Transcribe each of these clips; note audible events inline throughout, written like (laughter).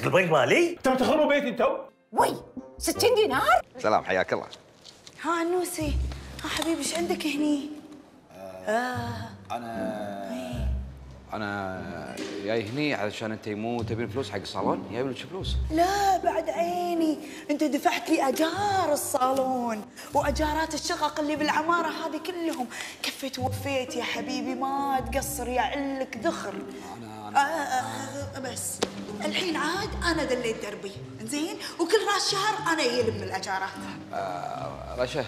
كرت البنك مالي؟ انت بتخربوا بيتي تو وي 60 دينار؟ سلام حياك الله. ها نوسي ها حبيبي إيش عندك هني؟ أنا جاي هني علشان أنت مو تبين فلوس حق الصالون جايب لك فلوس. لا بعد عيني. أنت دفعت لي أجار الصالون وأجارات الشقق اللي بالعمارة هذه كلهم. كفيت ووفيت يا حبيبي ما تقصر يا علك ذخر أنا أنا آه آه بس. الحين عاد أنا دليت دربي. زين وكل راس شهر أنا يلم الأجارات. رشا.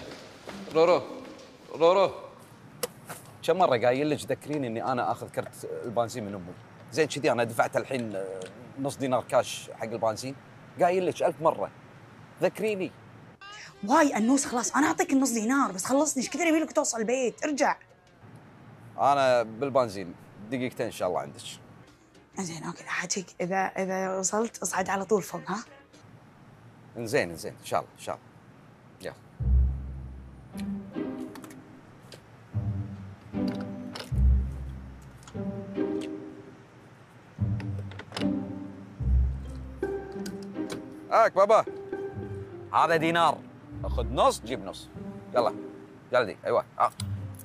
رورو. رورو. كم مرة قايل لك ذكريني إني أنا آخذ كرت البنزين من أمي؟ زين كذي أنا دفعت الحين آه، نص دينار كاش حق البنزين. قايل لك ألف مرة. ذكريني. واي انوس خلاص أنا أعطيك النص دينار بس خلصني إيش كثر يبي لك توصل البيت ارجع. أنا بالبنزين دقيقتين إن شاء الله عندك. زين أوكي حاجيك اذا إذا وصلت اصعد على طول فوق ها؟ إنزين إنزين إن شاء الله إن شاء الله. هاك بابا. هذا دينار. خذ نص جيب نص. يلا. جلدي. أيوه. آه.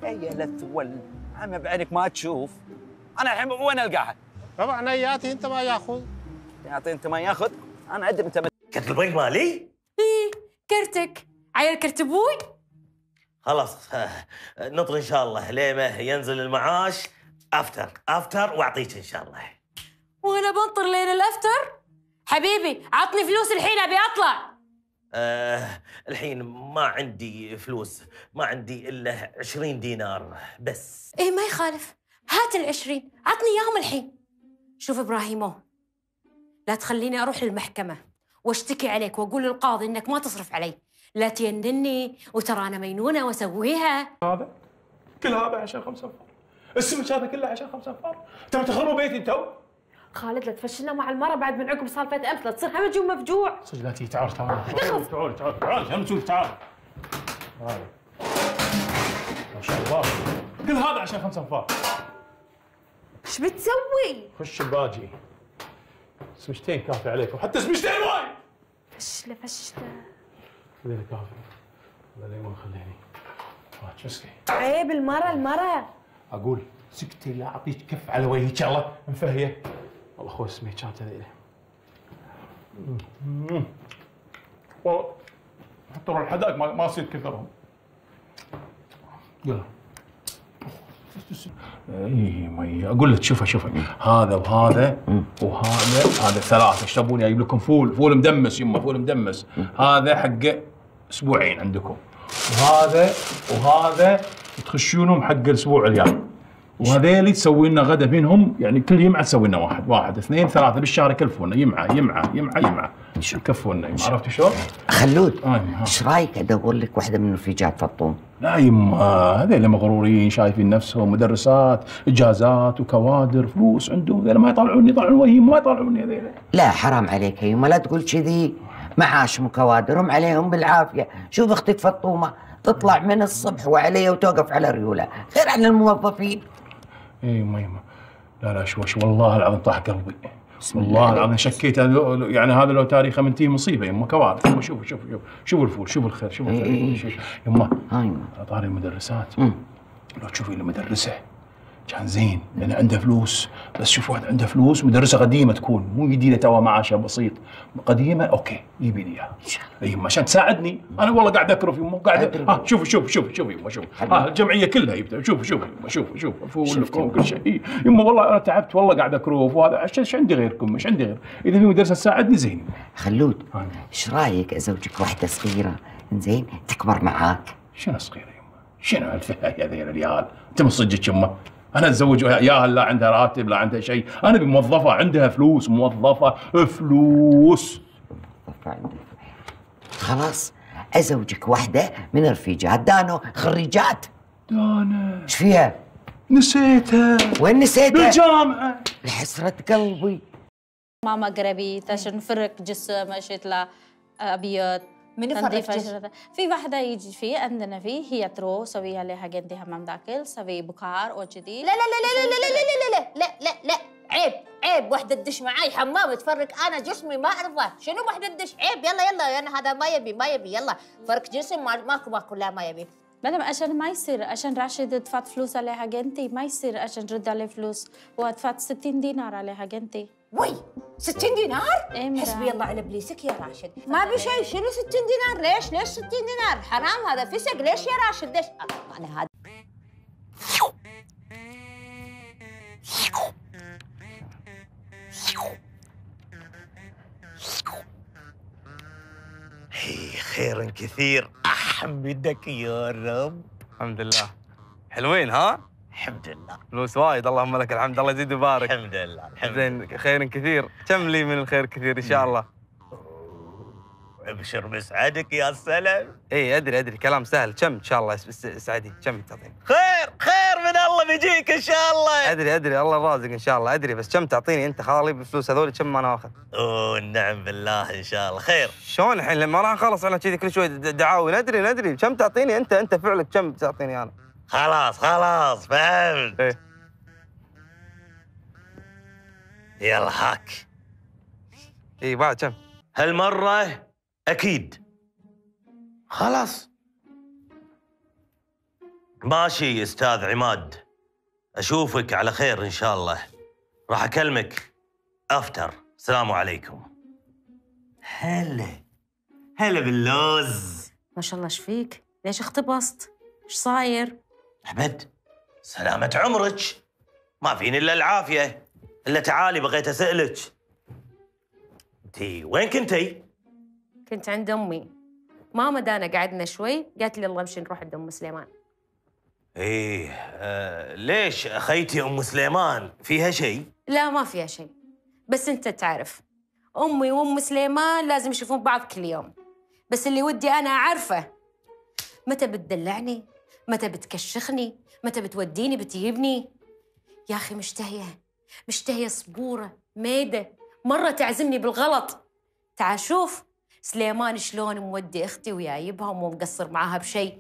يا لثول عم بعينك ما تشوف. أنا الحين وين ألقاها؟ طبعا اياتي أنت ما ياخذ. يعطي أنت ما ياخذ. أنا أدري أنت كرت البنك مالي؟ إيه كرتك. عيل كرت أبوي. خلاص (laughs) نطر إن شاء الله. ليه ينزل المعاش. أفتر. أفتر وأعطيك إن شاء الله. وأنا بنطر لين الأفتر. حبيبي عطني فلوس الحين أبي أطلع. آه الحين ما عندي فلوس ما عندي إلا 20 دينار بس. إيه ما يخالف. هات العشرين عطني إياهم الحين. شوف ابراهيمو لا تخليني أروح للمحكمة وأشتكي عليك وأقول للقاضي إنك ما تصرف علي. لا تيندني وترى أنا مينونه وأسويها. هذا؟ كل هذا عشان خمسة أنفار. السمك هذا كله عشان خمسة أنفار؟ انت بتخربوا بيتي تو خالد لا تفشلنا مع المره بعد من عقب سالفه أمس لا تصير همجي ومفجوع صدق لا تيجي تعال تعال. تعال تعال تعال تعال نشوف تعال تعال. ما شاء الله. كل هذا عشان خمسة أنفار. إيش بتسوي؟ خش باجي سمشتين كافي عليكم حتى سمشتين واي فشله فشله خليني كافي. هذا ليمون خليني. واج مسكي عيب المره المره أقول سكتي لا أعطيك كف على وجهك الله. مفهيه والله أخوي اسمي كانت هذيله والله حتى روح الحدائق ما ما اصير كثرهم. يلا. اي مي أقول لك شوفها شوفها هذا وهذا وهذا هذا ثلاثة. إيش تبون؟ أجيب لكم فول. فول مدمس يمه فول مدمس. هذا حق أسبوعين عندكم. وهذا وهذا تخشونهم حق الأسبوع الجاي. وهذيلي تسوي لنا غدا بينهم يعني كل يمعة تسوي لنا واحد واحد اثنين ثلاثة بالشهر يكلفونا يمعة يمعة يمعة يمعة. يكفونا. عرفت شلون؟ خلود آه،. إيش رايك ادور لك واحدة من رفيجات فطوم لا يما هذيل مغرورين شايفين نفسهم مدرسات إجازات وكوادر فلوس عندهم هذيل ما يطلعوني يطلعون وجهي ما يطلعوني هذيل. لا حرام عليك يما لا تقول كذي. معاشهم وكوادرهم عليهم بالعافية. شوف أختك فطومة تطلع من الصبح وعليها وتوقف على ريولها غير عن الموظفين. اي يما يما لا لا شوش والله العظيم طاح قلبي. والله الله العظيم شكيت. أنا- يعني هذا لو تاريخه منتهي مصيبة. يما كوارث. يما شوف شوف شوف شوف الفول شوف الخير شوف إيه إيه. الخير شوف- يما ها يما على طاري المدرسات. لو تشوفي المدرسة كان زين لأن عنده فلوس. بس شوف واحد عنده فلوس مدرسة قديمة تكون مو جديدة توا معاشها بسيط. قديمة okay جيبي لي إياها. إن شاء اي يما عشان تساعدني. أنا والله قاعد اكرف يما قاعد أدري. ها شوف شوف شوف شوف يما شوف ها الجمعية كلها يبدأ. شوف شوف يما شوف شوف والفول كل شيء. إي، يما والله أنا تعبت والله قاعد اكرف وهذا إيش عندي غيركم؟ إيش عندي غير؟ إذا في مدرسة تساعدني زين. خلود ها. إيش رأيك أزوجك واحدة صغيرة؟ زين تكبر معاك. شنو صغيرة يما؟ شنو هالفهاية هذيل العيال أنت من صدقك يما؟ أنا أتزوج ياها لا عندها راتب لا عندها شيء. أنا ابي موظفه عندها فلوس موظفة فلوس. خلاص أزوجك واحدة من رفيجات دانو خريجات. دانا. إيش فيها؟ نسيتها. وين نسيتها؟ بالجامعة. لحسرة قلبي. ماما قريبي عشان نفرك جسم لا أبيض. من تنظيف؟ عشرة. في واحدة يجي فيه عندنا فيه هي ترو سوي عليها قد همام داخل سوي بكار وكذي لا لا لا لا لا لا لا لا لا لا لا لا عيب عيب وحده تدش معاي حمام تفرق أنا جسمي ما ارضى شنو وحده تدش عيب يلا يلا أنا هذا ما يبي ما يبي يلا فرق جسم ما- ماكو ماكو لا ما يبي مدام عشان ما يصير عشان راشد دفعت فلوس عليه حق انتي ما يصير عشان رد عليه فلوس ودفعت 60 دينار عليه حق انتي وي 60 دينار؟ إيه. حسبي الله على إبليسك يا راشد. ما بي شيء. شنو 60 دينار؟ ليش؟ ليش 60 دينار؟ حرام هذا فسق. ليش يا راشد؟ ليش؟ أنا هذا. هي خير كثير. احمدك يا رب. الحمد لله. حلوين ها؟ الحمد لله. فلوس وايد اللهم لك الحمد. الله يزيد ويبارك. الحمد لله الحمد زين خير كثير. كم لي من الخير كثير إن شاء الله؟ أبشر بسعدك يا سلام. إي أدري أدري. كلام سهل. كم إن شاء الله س- سعدي كم تعطيني؟ خير خير من الله بيجيك إن شاء الله. أدري أدري. الله رازق إن شاء الله. أدري بس كم تعطيني أنت؟ خالي بالفلوس هذول كم أنا آخذ؟ أوه نعم بالله إن شاء الله. خير. شلون الحين؟ لما راح نخلص على كذي كل شوي دعاوي. ندري ندري كم تعطيني أنت؟ أنت فعلك كم تعطيني أنا؟ خلاص خلاص فهمت. إيه. يلا هاك. اي بعد كم؟ هالمرة أكيد. خلاص. ماشي أستاذ عماد. أشوفك على خير إن شاء الله. راح أكلمك أفتر. السلام عليكم. هلا. هلا باللوز. ما شاء الله إيش فيك؟ ليش اختبصت؟ إيش صاير؟ أحمد سلامة عمرك. ما فيني إلا العافية. إلا تعالي بغيت أسألك. أنتي وين كنتي؟ كنت عند أمي. ماما دانا قعدنا شوي قالت لي يلا امشي نروح عند أم سليمان. إيه آه ليش أخيتي أم سليمان فيها شيء؟ لا ما فيها شيء. بس أنت تعرف أمي وأم سليمان لازم يشوفون بعض كل يوم. بس اللي ودي أنا أعرفه متى بتدلعني؟ متى بتكشخني؟ متى بتوديني؟ بتجيبني يا أخي مشتهية مشتهية صبورة ميدة مرة تعزمني بالغلط. تعال شوف سليمان شلون مودي أختي ويايبها ومو مقصر معاها بشيء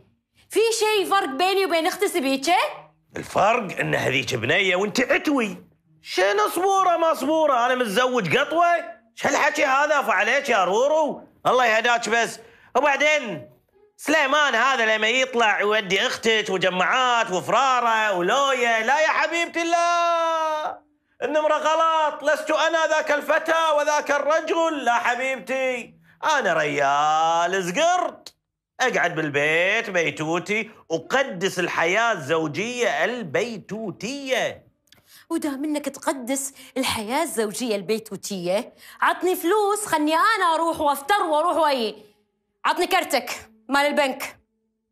في شيء فرق بيني وبين أختي سبيكة؟ الفرق إن هذيك بنية وأنت عتوي. شنو صبورة ما صبورة؟ أنا متزوج قطوة. شو هالحكي هذا؟ فعليك يا رورو. الله يهداك بس. وبعدين؟ سليمان هذا لما يطلع يودي أختك وجماعات وفرارة ولوية لا يا حبيبتي لا النمرة غلط لست أنا ذاك الفتى وذاك الرجل لا حبيبتي أنا ريال زقرت أقعد بالبيت بيتوتي أقدس الحياة الزوجية البيتوتية. ودام إنك تقدس الحياة الزوجية البيتوتية عطني فلوس خلني أنا أروح وافتر وأروح ويي عطني كرتك. مال البنك